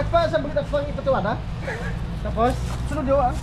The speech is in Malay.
takpa sa bukid ang pangipatuan ha. Tapos sunod yo ha.